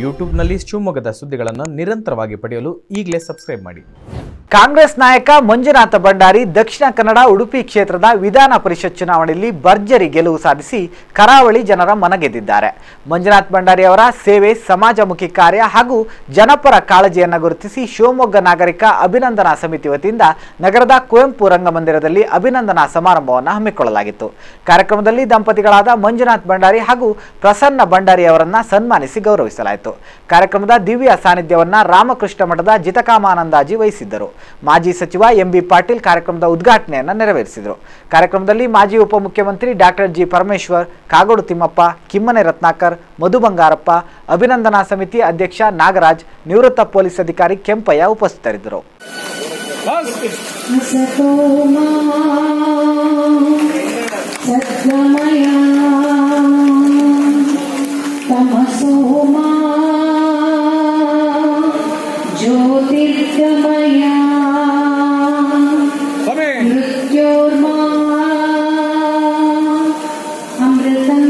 ಯೂಟ್ಯೂಬ್ನಲ್ಲಿ ಶಿವಮೊಗ್ಗದ ಸುದ್ದಿಗಳನ್ನು ನಿರಂತರವಾಗಿ ಪಡೆಯಲು ಈಗಲೇ ಸಬ್ಸ್ಕ್ರೈಬ್ ಮಾಡಿ. ಕಾಂಗ್ರೆಸ್ ನಾಯಕ ಮಂಜುನಾಥ ಭಂಡಾರಿ ದಕ್ಷಿಣ ಕನ್ನಡ ಉಡುಪಿ ಕ್ಷೇತ್ರದ ವಿಧಾನ ಪರಿಷತ್ ಚುನಾವಣೆಯಲ್ಲಿ ಭರ್ಜರಿ ಗೆಲುವು ಸಾಧಿಸಿ ಕರಾವಳಿ ಜನರ ಮನಗೆದ್ದಿದ್ದಾರೆ ಮಂಜುನಾಥ್ ಭಂಡಾರಿ ಅವರ ಸೇವೆ ಸಮಾಜಮುಖಿ ಕಾರ್ಯ ಹಾಗೂ ಜನಪರ ಕಾಳಜಿಯನ್ನು ಗುರುತಿಸಿ ಶಿವಮೊಗ್ಗ ನಾಗರಿಕ ಅಭಿನಂದನಾ ಸಮಿತಿ ವತಿಯಿಂದ ನಗರದ ಕುವೆಂಪು ರಂಗಮಂದಿರದಲ್ಲಿ ಅಭಿನಂದನಾ ಸಮಾರಂಭವನ್ನು ಹಮ್ಮಿಕೊಳ್ಳಲಾಗಿತ್ತು. ಕಾರ್ಯಕ್ರಮದಲ್ಲಿ ದಂಪತಿಗಳಾದ ಮಂಜುನಾಥ್ ಭಂಡಾರಿ ಹಾಗೂ ಪ್ರಸನ್ನ ಭಂಡಾರಿ ಅವರನ್ನು ಸನ್ಮಾನಿಸಿ ಗೌರವಿಸಲಾಯಿತು. ಕಾರ್ಯಕ್ರಮದ ದಿವ್ಯ ಸಾನ್ನಿಧ್ಯವನ್ನು ರಾಮಕೃಷ್ಣ ಮಠದ ಜಿತಕಾಮಾನಂದಾಜಿ ವಹಿಸಿದ್ದರು. ಮಾಜಿ ಸಚಿವ ಎಂಬಿ ಪಾಟೀಲ್ ಕಾರ್ಯಕ್ರಮದ ಉದ್ಘಾಟನೆಯನ್ನು ನೆರವೇರಿಸಿದರು ಕಾರ್ಯಕ್ರಮದಲ್ಲಿ ಮಾಜಿ ಉಪಮುಖ್ಯಮಂತ್ರಿ ಡಾಕ್ಟರ್ ಜಿ ಪರಮೇಶ್ವರ್ ಕಾಗೋಡು ತಿಮ್ಮಪ್ಪ ಕಿಮ್ಮನೆ ರತ್ನಾಕರ್ ಮಧು ಬಂಗಾರಪ್ಪ ಅಭಿನಂದನಾ ಸಮಿತಿ ಅಧ್ಯಕ್ಷ ನಾಗರಾಜ್ ನಿವೃತ್ತ ಪೊಲೀಸ್ ಅಧಿಕಾರಿ ಕೆಂಪಯ್ಯ ಉಪಸ್ಥಿತರಿದ್ದರು असतो मा सद्गमया तमसो मा ज्योतिर्गमया the